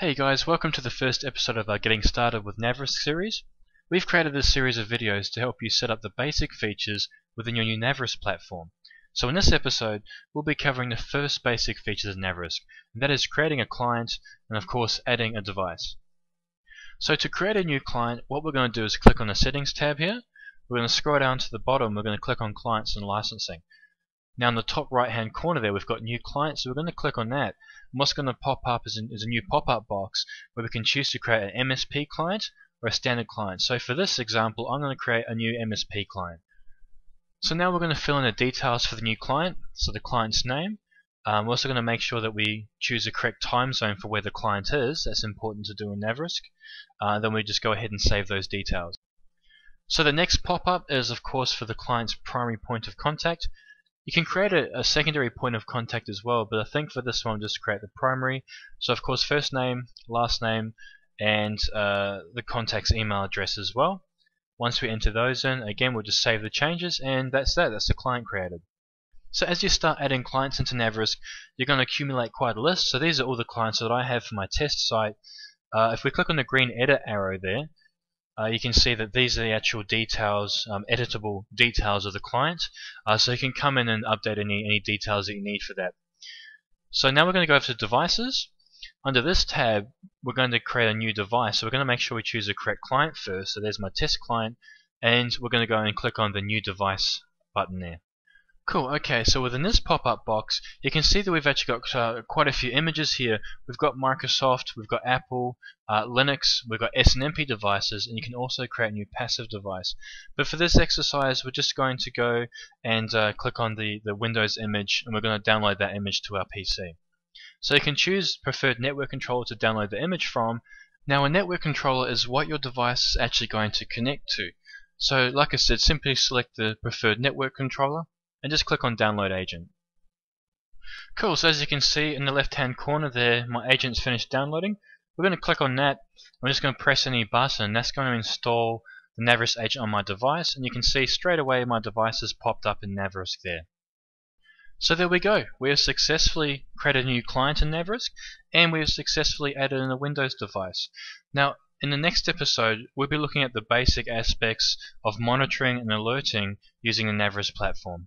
Hey guys, welcome to the first episode of our Getting Started with Naverisk series. We've created this series of videos to help you set up the basic features within your new Naverisk platform. So in this episode, we'll be covering the first basic features of Naverisk, and that is creating a client and of course adding a device. So to create a new client, what we're going to do is click on the Settings tab here. We're going to scroll down to the bottom, we're going to click on Clients and Licensing. Now in the top right hand corner there we've got new clients, so we're going to click on that. And what's going to pop up is, is a new pop-up box where we can choose to create an MSP client or a standard client. So for this example I'm going to create a new MSP client. So now we're going to fill in the details for the new client, so the client's name. Um, we're also going to make sure that we choose the correct time zone for where the client is. That's important to do in Naverisk. Uh, then we just go ahead and save those details. So the next pop-up is of course for the client's primary point of contact. You can create a, a, secondary point of contact as well, but I think for this one, just create the primary. So of course, first name, last name, and uh, the contact's email address as well. Once we enter those in, again, we'll just save the changes, and that's that. That's the client created. So as you start adding clients into Naverisk, you're going to accumulate quite a list. So these are all the clients that I have for my test site. Uh, if we click on the green edit arrow there, uh, you can see that these are the actual details, um, editable details of the client. Uh, so you can come in and update any, any details that you need for that. So now we're going to go over to devices. Under this tab, we're going to create a new device. So we're going to make sure we choose the correct client first. So there's my test client. And we're going to go and click on the new device button there. Cool, okay, so within this pop-up box, you can see that we've actually got uh, quite a few images here. We've got Microsoft, we've got Apple, uh, Linux, we've got SNMP devices, and you can also create a new passive device. But for this exercise, we're just going to go and uh, click on the, the Windows image, and we're going to download that image to our PC. So you can choose preferred network controller to download the image from. Now a network controller is what your device is actually going to connect to. So like I said, simply select the preferred network controller, and just click on download agent. Cool, so as you can see in the left hand corner there, my agent's finished downloading. We're going to click on that. I'm just going to press any button. And that's going to install the Naverisk agent on my device, and you can see straight away my device has popped up in Naverisk there. So there we go. We have successfully created a new client in Naverisk, and we have successfully added in a Windows device. Now, in the next episode, we'll be looking at the basic aspects of monitoring and alerting using the Naverisk platform.